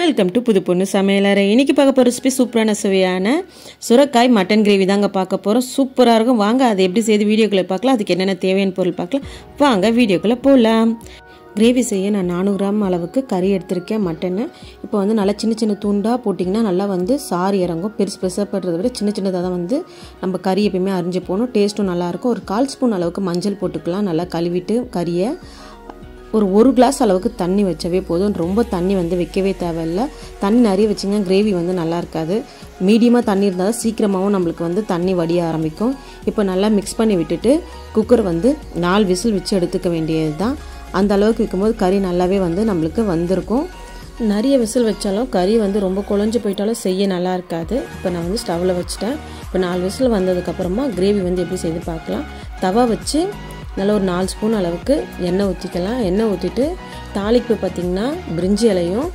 Welcome to புது பொண்ணு சமையலறை இன்றைக்கி பார்க்க போகிற ரெசிபி சூப்பரான சுவையான சுரக்காய் மட்டன் கிரேவி தாங்க பார்க்க போகிறோம் சூப்பராக இருக்கும். வாங்க அதை எப்படி செய்து வீடியோக்குள்ளே பார்க்கலாம். அதுக்கு என்னென்ன தேவையான பொருள் பார்க்கலாம். வாங்க வீடியோக்குள்ளே போகலாம் கிரேவி செய்ய நான் நானூறு கிராம் அளவுக்கு கறி எடுத்திருக்கேன் மட்டனு இப்போ வந்து நல்லா சின்ன சின்ன துண்டாக போட்டிங்கன்னா நல்லா வந்து சாறு இறங்கும். பெருசு பெருசாக படுறத விட சின்ன சின்னதாக தான் வந்து நம்ம கறி எப்பயுமே அரிஞ்சு போகணும். டேஸ்ட்டும் நல்லாயிருக்கும் ஒரு கால் ஸ்பூன் அளவுக்கு மஞ்சள் போட்டுக்கலாம். நல்லா கழுவிட்டு கறியை ஒரு ஒரு கிளாஸ் அளவுக்கு தண்ணி வச்சவே போதும். ரொம்ப தண்ணி வந்து வைக்கவே தேவையில்ல. தண்ணி நிறைய வச்சிங்கன்னா கிரேவி வந்து நல்லா இருக்காது. மீடியமாக தண்ணி இருந்தால் தான் சீக்கிரமாகவும் நம்மளுக்கு வந்து தண்ணி வடிய ஆரம்பிக்கும். இப்போ நல்லா மிக்ஸ் பண்ணி விட்டுட்டு குக்கர் வந்து நாலு விசில் வச்சு எடுத்துக்க வேண்டியது தான் அந்த அளவுக்கு வைக்கும்போது கறி நல்லாவே வந்து நம்மளுக்கு வந்திருக்கும். நிறைய விசில் வச்சாலும் கறி வந்து ரொம்ப குழஞ்சு போயிட்டாலும் செய்ய நல்லா இருக்காது. இப்போ நான் வந்து ஸ்டவ்வில் வச்சுட்டேன். இப்போ நாலு விசில் வந்ததுக்கப்புறமா கிரேவி வந்து எப்படி செய்து பார்க்கலாம். தவா வச்சு நல்லா ஒரு நாலு ஸ்பூன் அளவுக்கு எண்ணெய் ஊற்றிக்கலாம் எண்ணெய் ஊற்றிட்டு தாளிப்பு பார்த்திங்கன்னா பிரிஞ்சி இலையும்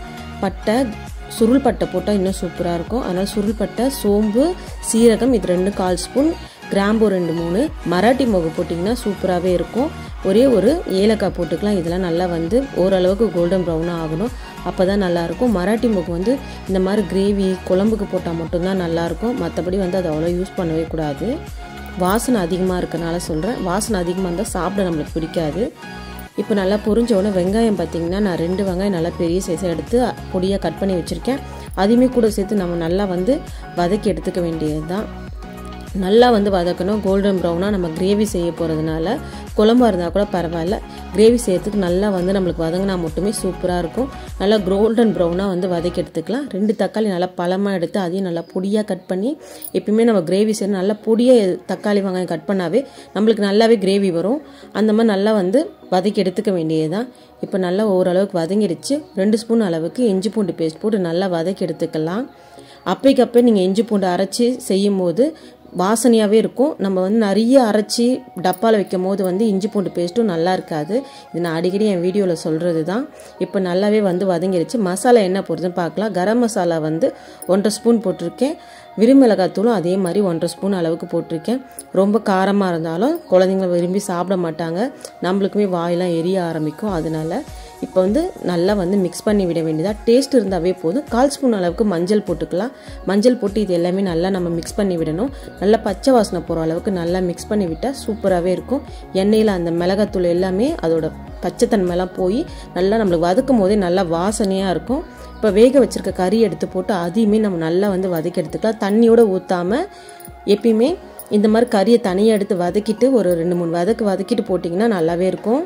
பட்டை சுருள் பட்டை போட்டால் இன்னும் சூப்பராக இருக்கும். அதனால் சுருள் பட்டை சோம்பு சீரகம் இது ரெண்டு கால் ஸ்பூன் கிராம்பு ரெண்டு மூணு மராட்டி மொகு போட்டிங்கன்னா சூப்பராகவே இருக்கும். ஒரே ஒரு ஏலக்காய் போட்டுக்கலாம். இதெல்லாம் நல்லா வந்து ஓரளவுக்கு கோல்டன் ப்ரௌனாக ஆகணும். அப்போ தான் நல்லாயிருக்கும் மராட்டி மொகு வந்து இந்த மாதிரி கிரேவி குழம்புக்கு போட்டால் மட்டும்தான் நல்லாயிருக்கும் மற்றபடி வந்து அதை அவ்வளோ யூஸ் பண்ணவே கூடாது. வாசனை அதிகமாக இருக்கனால சொல்கிறேன் வாசனை அதிகமாக இருந்தால் சாப்பிட நம்மளுக்கு பிடிக்காது. இப்போ நல்லா பொரிஞ்ச உடனே வெங்காயம் பார்த்திங்கன்னா நான் ரெண்டு வெங்காயம் நல்லா பெரிய சைஸாக எடுத்து பொடியாக கட் பண்ணி வச்சுருக்கேன். அதையுமே கூட சேர்த்து நம்ம நல்லா வந்து வதக்கி எடுத்துக்க வேண்டியது தான் நல்லா வந்து வதக்கணும். கோல்டன் ப்ரௌனாக நம்ம கிரேவி செய்ய போகிறதுனால குழம்பா இருந்தால் கூட பரவாயில்ல. கிரேவி செய்கிறதுக்கு நல்லா வந்து நம்மளுக்கு வதங்கினா மட்டுமே சூப்பராக இருக்கும். நல்லா கோல்டன் ப்ரௌனாக வந்து வதக்கி எடுத்துக்கலாம். ரெண்டு தக்காளி நல்லா பழமாக எடுத்து அதையும் நல்லா பொடியாக கட் பண்ணி எப்பயுமே நம்ம கிரேவி செய்ய நல்லா பொடியாக தக்காளி வெங்காயம் கட் பண்ணாவே நம்மளுக்கு நல்லாவே கிரேவி வரும். அந்த மாதிரி நல்லா வந்து வதக்கி எடுத்துக்க வேண்டியது தான் இப்போ நல்லா ஓரளவுக்கு வதங்கிடுச்சு. ரெண்டு ஸ்பூன் அளவுக்கு இஞ்சி பூண்டு பேஸ்ட் போட்டு நல்லா வதக்கி எடுத்துக்கலாம். அப்பைக்கப்போ நீங்கள் இஞ்சி பூண்டு அரைச்சி செய்யும் போது வாசனையாகவே இருக்கும். நம்ம வந்து நிறைய அரைச்சி டப்பாவில் வைக்கும் போது வந்து இஞ்சி பூண்டு பேஸ்ட்டும் நல்லா இருக்காது. இது நான் அடிக்கடி என் வீடியோவில் சொல்கிறது தான் இப்போ நல்லாவே வந்து வதங்கிடுச்சு மசாலா என்ன போடுறதுன்னு பார்க்கலாம். கரம் மசாலா வந்து ஒன்றரை ஸ்பூன் போட்டிருக்கேன். விருமிளகாத்தூளும் அதே மாதிரி ஒன்றரை ஸ்பூன் அளவுக்கு போட்டிருக்கேன். ரொம்ப காரமாக இருந்தாலும் குழந்தைங்க விரும்பி சாப்பிட மாட்டாங்க. நம்மளுக்குமே வாயெல்லாம் எரிய ஆரம்பிக்கும். அதனால இப்போ வந்து நல்லா வந்து மிக்ஸ் பண்ணி விட வேண்டியதாக டேஸ்ட் இருந்தாவே போதும். கால் ஸ்பூன் அளவுக்கு மஞ்சள் போட்டுக்கலாம். மஞ்சள் போட்டு இது எல்லாமே நல்லா நம்ம மிக்ஸ் பண்ணி விடணும். நல்லா பச்சை வாசனை போகிற அளவுக்கு நல்லா மிக்ஸ் பண்ணி விட்டால் சூப்பராகவே இருக்கும். எண்ணெயில் அந்த மிளகாத்தூள் எல்லாமே அதோட பச்சைத்தன்மைலாம் போய் நல்லா நம்மளுக்கு வதக்கும் போதே நல்லா வாசனையாக இருக்கும். இப்போ வேக வச்சுருக்க கறி எடுத்து போட்டு அதையுமே நம்ம நல்லா வந்து வதக்கி எடுத்துக்கலாம். தண்ணியோடு ஊற்றாமல் எப்பயுமே இந்த மாதிரி கறியை தனியாக எடுத்து வதக்கிட்டு ஒரு ரெண்டு மூணு வதக்கு வதக்கிட்டு போட்டிங்கன்னா நல்லாவே இருக்கும்.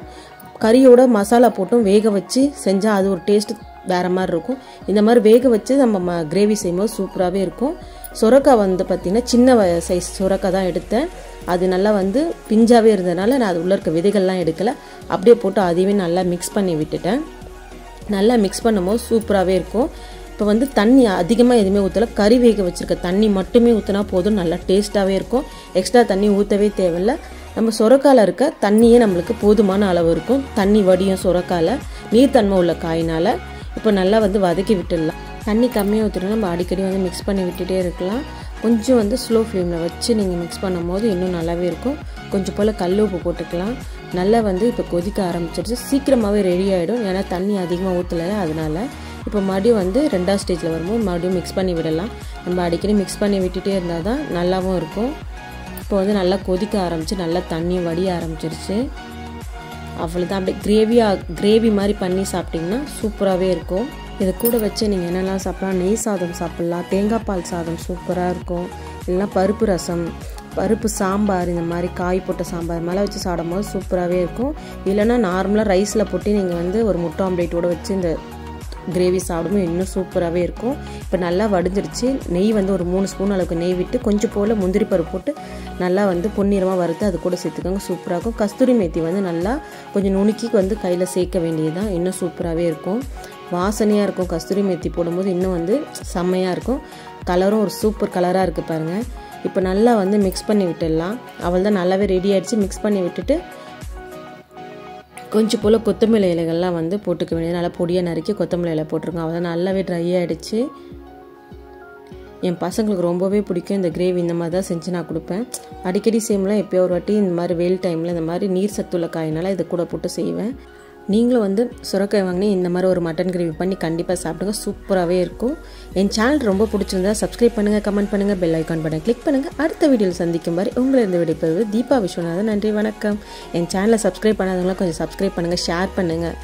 கறியோட மசாலா போட்டும் வேக வச்சு செஞ்சால் அது ஒரு டேஸ்ட் வேறு மாதிரி இருக்கும். இந்த மாதிரி வேக வச்சு நம்ம ம கிரேவி செய்யும்போது சூப்பராகவே இருக்கும். சுரக்காய் வந்து பார்த்திங்கன்னா சின்ன சைஸ் சுரக்காய் தான் எடுத்தேன். அது நல்லா வந்து பிஞ்சாகவே இருந்ததுனால நான் அது உள்ளே இருக்க விதைகள்லாம் எடுக்கலை. அப்படியே போட்டு அதையுமே நல்லா மிக்ஸ் பண்ணி விட்டுட்டேன். நல்லா மிக்ஸ் பண்ணும்போது சூப்பராகவே இருக்கும். இப்போ வந்து தண்ணி அதிகமாக எதுவுமே ஊற்றலை கறி வேக வச்சுருக்க தண்ணி மட்டுமே ஊற்றினா போதும். நல்லா டேஸ்ட்டாகவே இருக்கும். எக்ஸ்ட்ரா தண்ணி ஊற்றவே தேவையில்லை. நம்ம சுரக்காயில் இருக்க தண்ணியே நம்மளுக்கு போதுமான அளவு இருக்கும். தண்ணி வடியும் சுரக்காயில் நீர்த்தன்மை உள்ள காயினால் இப்போ நல்லா வந்து வதக்கி விட்டுடலாம். தண்ணி கம்மியாக ஊற்றினா நம்ம அடிக்கடி வந்து மிக்ஸ் பண்ணி விட்டுட்டே இருக்கலாம். கொஞ்சம் வந்து ஸ்லோ ஃப்ளேமில் வச்சு நீங்கள் மிக்ஸ் பண்ணும் போது இன்னும் நல்லாவே இருக்கும். கொஞ்சம் போல் கல் உப்பு போட்டுக்கலாம். நல்லா வந்து இப்போ கொதிக்க ஆரம்பிச்சிருச்சு. சீக்கிரமாகவே ரெடி ஆகிடும் ஏன்னா தண்ணி அதிகமாக ஊற்றலை அதனால் இப்போ மறுபடியும் வந்து ரெண்டாவது ஸ்டேஜில் வரும்போது மறுபடியும் மிக்ஸ் பண்ணி விடலாம். நம்ம அடிக்கடி மிக்ஸ் பண்ணி விட்டுட்டே இருந்தால் தான் நல்லாவும் இருக்கும். இப்போ வந்து நல்லா கொதிக்க ஆரம்பிச்சு நல்லா தண்ணி வடிய ஆரம்பிச்சிருச்சு. அவ்வளோதான் அப்படியே கிரேவியாக கிரேவி மாதிரி பண்ணி சாப்பிட்டிங்கன்னா சூப்பராகவே இருக்கும். இதை கூட வச்சு நீங்கள் என்னெல்லாம் சாப்பிட்லாம்? நெய் சாதம் சாப்பிட்லாம் தேங்காய் பால் சாதம் சூப்பராக இருக்கும். இல்லைனா பருப்பு ரசம் பருப்பு சாம்பார் இந்த மாதிரி காய் போட்ட சாம்பார் மேலே வச்சு சாப்பிடும் போது சூப்பராகவே இருக்கும். இல்லைனா நார்மலாக ரைஸில் போட்டு நீங்கள் வந்து ஒரு முட்டை ஆம்லேட்டோடு வச்சு இந்த கிரேவி சாப்பிடும்போது இன்னும் சூப்பராகவே இருக்கும். இப்போ நல்லா வடிஞ்சிருச்சு. நெய் வந்து ஒரு மூணு ஸ்பூன் அளவுக்கு நெய் விட்டு கொஞ்சம் போல் முந்திரி பருப்பு போட்டு நல்லா வந்து பொன்னிறமாக வறுத்து அது கூட சேர்த்துக்கோங்க. சூப்பராக இருக்கும். கஸ்தூரி மேத்தி வந்து நல்லா கொஞ்சம் நுணுக்கி வந்து கையில் சேர்க்க வேண்டியதுதான். இன்னும் சூப்பராகவே இருக்கும். வாசனையாக இருக்கும். கஸ்தூரி மேத்தி போடும்போது இன்னும் வந்து செம்மையாக இருக்கும். கலரும் ஒரு சூப்பர் கலராக இருக்குது பாருங்கள் இப்போ நல்லா வந்து மிக்ஸ் பண்ணி விட்டுடலாம். அவள் தான் நல்லாவே ரெடி ஆகிடுச்சு மிக்ஸ் பண்ணி விட்டுட்டு கொஞ்சம் போல் கொத்தமல்லி இலைகள்லாம் வந்து போட்டுக்க வேண்டியது. நல்லா பொடியாக நறுக்கி கொத்தமல்லி இலை போட்டிருக்கோம். அதை நல்லாவே ட்ரை ஆகிடுச்சு என் பசங்களுக்கு ரொம்பவே பிடிக்கும். இந்த கிரேவி இந்த மாதிரி தான் செஞ்சு நான் கொடுப்பேன். அடிக்கடி சேம்லாம் எப்போயோ ஒரு வாட்டி இந்த மாதிரி வெயில் டைமில் இந்த மாதிரி நீர் சத்துள்ள காயினால் இதை கூட போட்டு செய்வேன். நீங்களும் வந்து சுரக்காய் வாங்கினி இந்த மாதிரி ஒரு மட்டன் கிரேவி பண்ணி கண்டிப்பாக சாப்பிடுங்க. சூப்பராகவே இருக்கும். என் சேனல் ரொம்ப பிடிச்சிருந்தா சப்ஸ்கிரைப் பண்ணுங்கள் கமெண்ட் பண்ணுங்கள் பெல் ஐக்கான் பட்டன் கிளிக் பண்ணுங்கள் அடுத்த வீடியோவில் சந்திக்கும் மாதிரி உங்களிருந்து விடைபெறுவது தீபா விஸ்வநாதன். நன்றி வணக்கம். என் சேனலை சப்ஸ்கிரைப் பண்ணாதவங்களாம் கொஞ்சம் சப்ஸ்கிரைப் பண்ணுங்கள் ஷேர் பண்ணுங்கள்